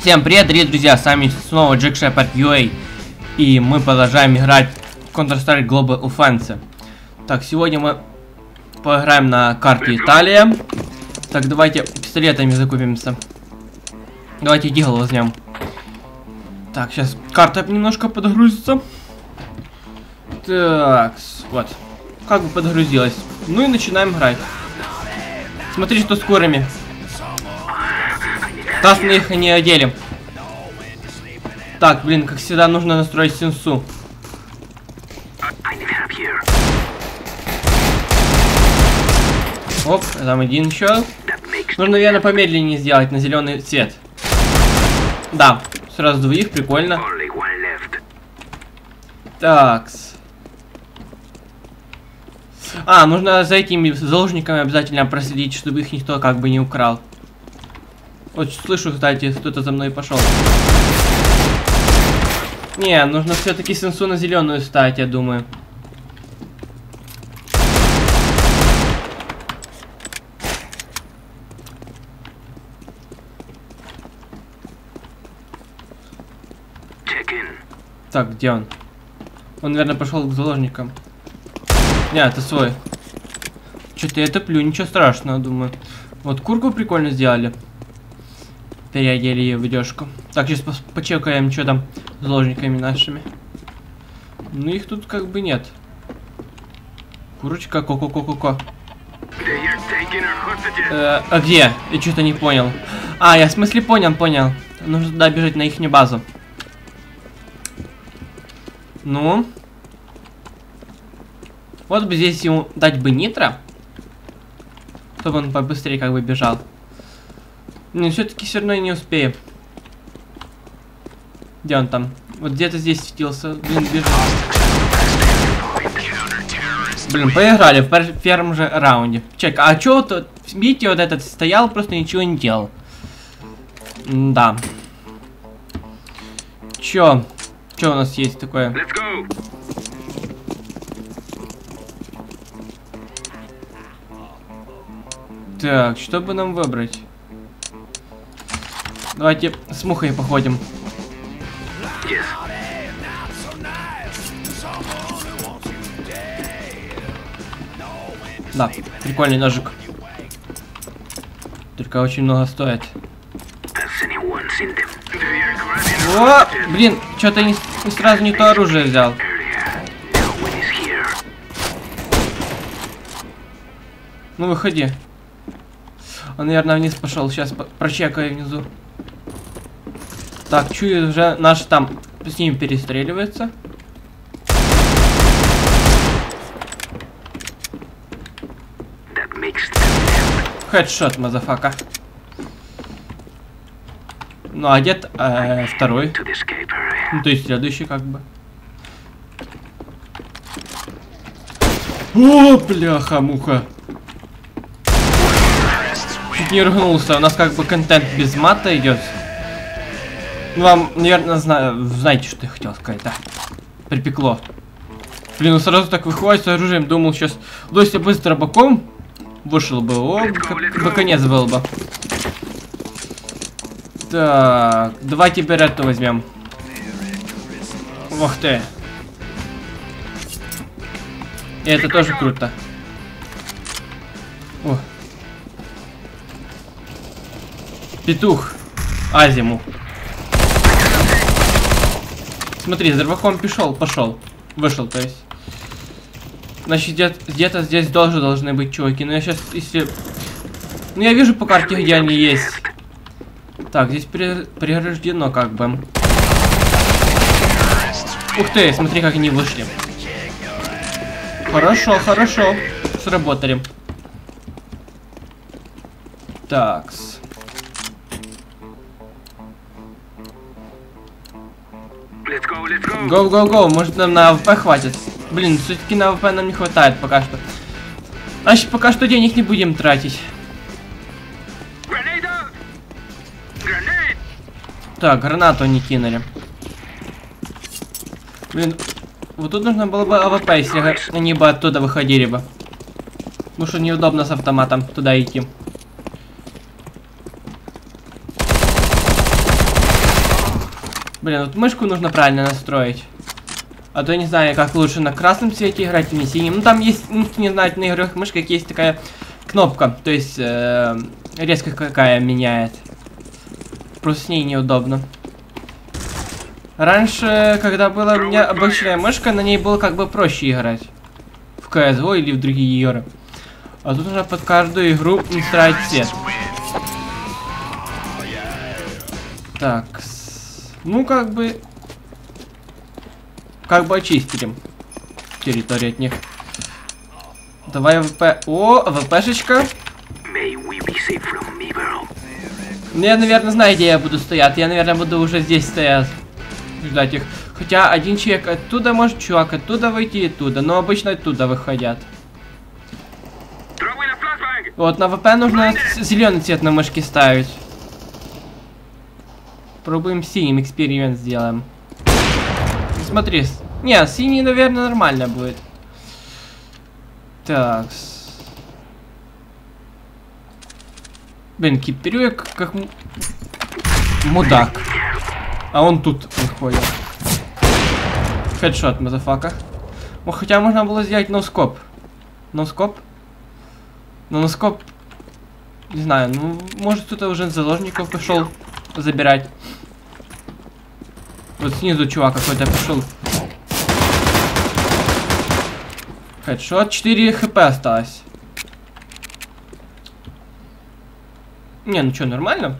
Всем привет, дорогие друзья, с вами снова Джек Шепард UA И мы продолжаем играть в Counter-Strike Global Offensive. Так, сегодня мы поиграем на карте Италия. Так, давайте пистолетами закупимся. Давайте Дигл возьмем. Так, сейчас карта немножко подгрузится. Так, вот. Как бы подгрузилась. Ну и начинаем играть. Смотри, что с курами Раз мы их не одели. Так, блин, как всегда, нужно настроить сенсу. Оп, там один еще. Нужно, наверное, помедленнее сделать на зеленый цвет. Да, сразу двоих, прикольно. Такс. А, нужно за этими заложниками обязательно проследить, чтобы их никто как бы не украл. Вот слышу, кстати, кто-то за мной пошел. Не, нужно все-таки сенсу на зеленую стать, я думаю. Так, где он? Он, наверное, пошел к заложникам. Не, это свой. Что-то я топлю, ничего страшного, думаю. Вот курку прикольно сделали переодели ее в одежку. Так, сейчас по почекаем, что там с заложниками нашими. Ну, их тут как бы нет. Курочка, ко-ко-ко-ко-ко. Э, а где? Я что-то не понял. А, я в смысле понял, понял. Нужно туда бежать на их базу. Ну. Вот бы здесь ему дать бы нитро. Чтобы он побыстрее как бы бежал. Но все-таки все равно я не успею. Где он там? Вот где-то здесь светился. Блин, бежит. Блин, поиграли в первом же раунде. Чек, а чё тут? Видите, вот этот стоял, просто ничего не делал. М да. Чё? Чё у нас есть такое? Так, что бы нам выбрать? Давайте с мухой походим. Да, прикольный ножик. Только очень много стоит. О, блин, что-то не, не сразу не то оружие взял. Ну выходи. Он, наверное, вниз пошел. Сейчас прочекаю внизу. Так, чую, уже наш там с ним перестреливается. Headshot, motherfucker. Ну, а где э, второй? Ну, то есть следующий как бы. О, бляха-муха. Чуть не рыгнулся. У нас как бы контент без мата идет. Ну, вам, наверное, зна знаете, что я хотел сказать, да. Припекло. Блин, ну сразу так выходит с оружием, думал, сейчас удовольствие быстро боком вышел бы. О, бы конец был бы. Так, давайте берету возьмем. Ох ты. И это тоже круто. О. Петух. Азиму. Смотри, здравохом пошел, пошел. Вышел, то есть. Значит, где-то где здесь тоже должны быть чуваки. Но я сейчас, если... Ну, я вижу по карте, где они есть. Так, здесь преграждено как бы. Ух ты, смотри, как они вышли. Хорошо, хорошо. Сработали. Такс. Go, go, go, может нам на AWP хватит? Блин, все-таки на AWP нам не хватает пока что. Значит, пока что денег не будем тратить. Так, гранату они кинули. Блин, вот тут нужно было бы AWP, если они бы оттуда выходили бы. Потому что неудобно с автоматом туда идти. Блин, вот мышку нужно правильно настроить. А то я не знаю, как лучше на красном цвете играть или синим. Ну там есть, ну, не знаю, на игровых мышках есть такая кнопка, то есть э, резко какая меняет. Просто с ней неудобно. Раньше, когда была у меня обычная мышка, на ней было как бы проще играть. В CSGO или в другие игры. А тут нужно под каждую игру настраивать цвет. Так. Ну, как бы... Как бы очистили территорию от них. Давай ВП. О, ВПшечка. Ну, я, наверное, знаю, где я буду стоять. Я, наверное, буду уже здесь стоять. Ждать их. Хотя один человек оттуда может, чувак оттуда войти, оттуда. Но обычно оттуда выходят. Вот, на AWP нужно зеленый цвет на мышке ставить. Пробуем синим эксперимент сделаем. Смотри. Не, синий, наверное, нормально будет. Так. Блин, кемперю я как мудак. А он тут выходит. Headshot, motherfucker. Ну, хотя можно было сделать носкоп. Носкоп? Но носкоп... Не знаю, ну, может кто-то уже заложников пошел забирать. Вот снизу чувак какой-то пошел. Хедшот, 4 хп осталось. Не, ну что, нормально?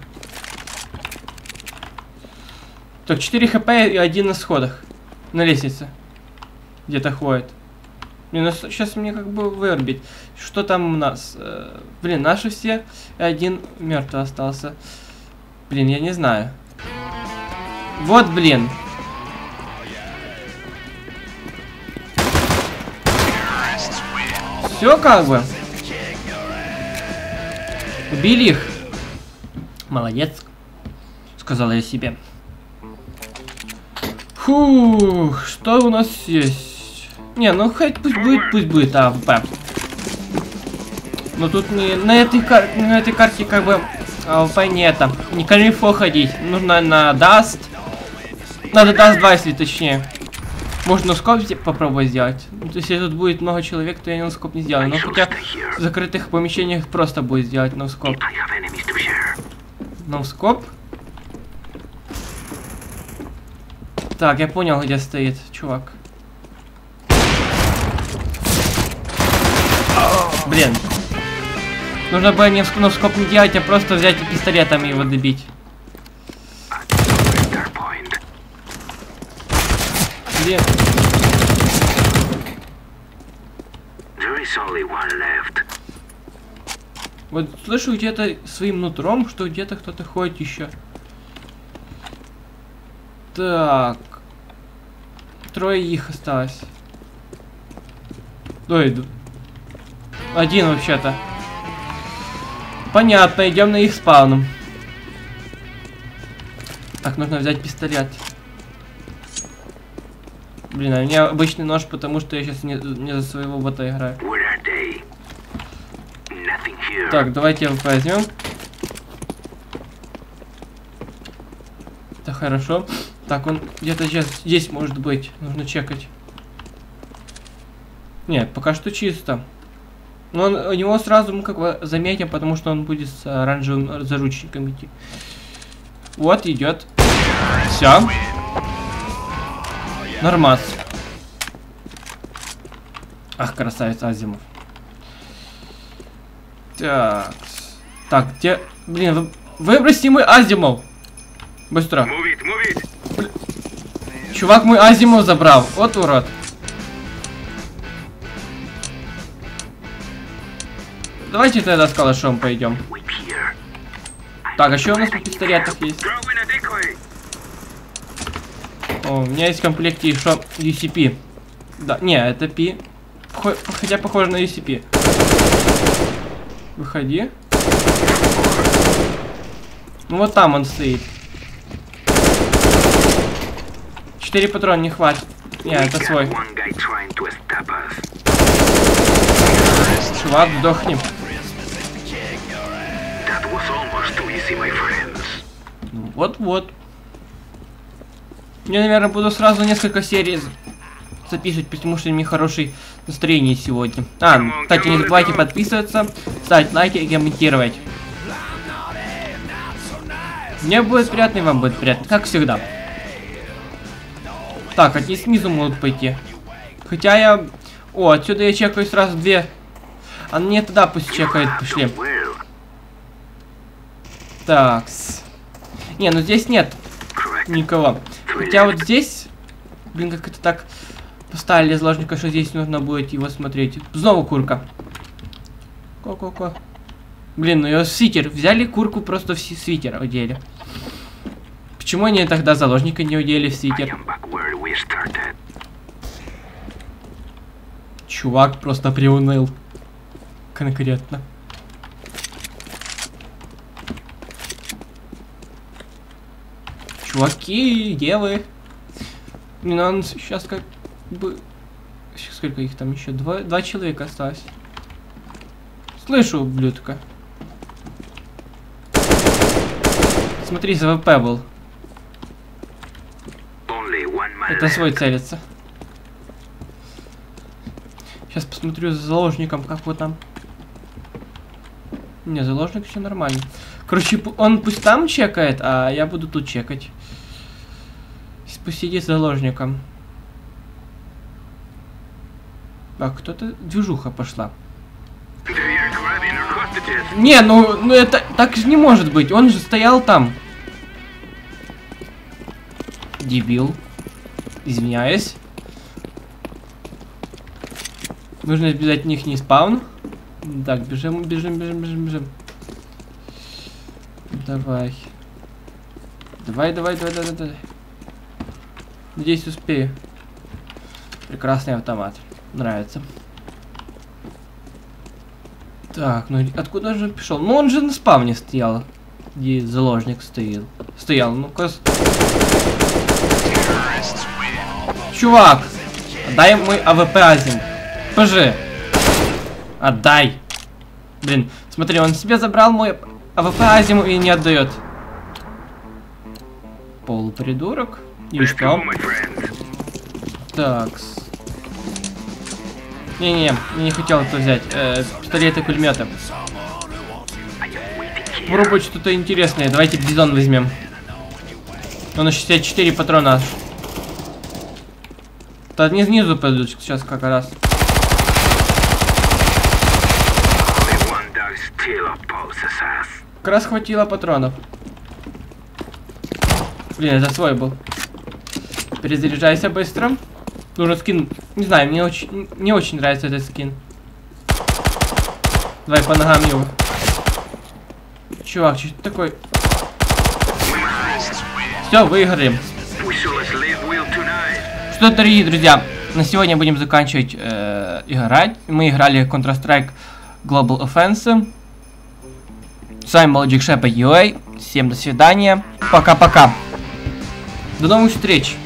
Так, 4 хп и один на сходах. На лестнице. Где-то ходит. Блин, ну сейчас мне как бы вырубить. Что там у нас? Э, блин, наши все. Один мертвый остался. Блин, я не знаю. Вот, блин. Все как бы. Убили их. Молодец. Сказала я себе. Фух, что у нас есть? Не, ну хоть пусть будет, пусть будет AWP. Но тут не, на этой, кар на этой карте как бы AWP не это. Не кайфово ходить. Нужно на Dust. Надо Dust 2, если точнее. Можно scope попробовать сделать. Ну, то есть, если тут будет много человек, то я no scope не сделаю. Но хотя в закрытых помещениях просто будет сделать ноускоп. Ноускоп? Так, я понял, где стоит чувак. Блин. Нужно было не ноускоп не делать, а просто взять и пистолетом его добить. Где? Вот слышу где-то своим нутром, что где-то кто-то ходит еще. Так. Трое их осталось. Ой, один вообще-то. Понятно, идем на их спауном. Так, нужно взять пистолет. Блин, а у меня обычный нож, потому что я сейчас не, не за своего бота играю. Так, давайте его возьмем. Это хорошо. Так, он где-то сейчас здесь может быть. Нужно чекать. Нет, пока что чисто. Но он, у него сразу мы как бы заметим, потому что он будет с оранжевым заручником идти. Вот, идет. Все. Нормас. Ах, красавец Азимов. Так. Так, где... Блин, вы... выброси мой Азимов. Быстро. Блин. Чувак мой Азимов забрал. Вот урод. Давайте тогда с калашом пойдем. Так, а что у нас по пистолетах есть? О, у меня есть в комплекте еще UCP. Да, не, это P. Хотя похоже на UCP. Выходи. Ну вот там он стоит. Четыре патрона не хватит. Не, это свой. Чувак, вдохнем. Вот-вот. Я, наверное, буду сразу несколько серий записывать, потому что мне хорошее настроение сегодня. А, кстати, не забывайте подписываться, ставить лайки и комментировать. Мне будет приятно, и вам будет приятно, как всегда. Так, они снизу могут пойти. Хотя я... О, отсюда я чекаю сразу две. А не туда пусть чекает, пошли. Так. Не, ну здесь нет никого. Хотя вот здесь... Блин, как это так поставили заложника, что здесь нужно будет его смотреть. Снова курка. Ко-ко-ко. Блин, ну ее свитер. Взяли курку, просто в свитер одели. Почему они тогда заложника не удели в свитер? Чувак просто приуныл. Конкретно. Чуваки, где вы? Мне надо сейчас как бы... Сколько их там еще? Два, два человека осталось. Слышу, ублюдка. Смотри, за ВП был. Это свой целится. Сейчас посмотрю за заложником, как вот там. Не, заложник все нормально. Короче, он пусть там чекает, а я буду тут чекать. Пусть с заложником. А кто-то движуха пошла. Не, ну, ну это так же не может быть. Он же стоял там. Дебил. Извиняюсь. Нужно избежать них не спаун. Так, бежим, бежим, бежим, бежим, бежим. Давай. Давай, давай, давай, давай, давай. Надеюсь, успею. Прекрасный автомат. Нравится. Так, ну откуда же пришел? Ну он же на спавне стоял. Где заложник стоял. Стоял, ну-ка. Чувак! Отдай мой AWP Азим. ПЖ. Отдай. Блин, смотри, он себе забрал мой AWP Азиму и не отдает. Полупридурок. И что? Так. Не-не, я не хотел это взять. Э, пистолеты, пулеметы. Попробовать что-то интересное. Давайте бизон возьмем. Он на 64 патрона. Да не снизу пойдут сейчас как раз. Как раз хватило патронов. Блин, это свой был. Перезаряжайся быстро. Нужно скин. Не знаю, мне очень не очень нравится этот скин. Давай по ногам его. Чувак, что такой? Все, выиграем. Что, дорогие друзья, на сегодня будем заканчивать э, играть. Мы играли Counter-Strike Global Offensive. С вами был Джекшепа UA. Всем до свидания. Пока-пока. До новых встреч.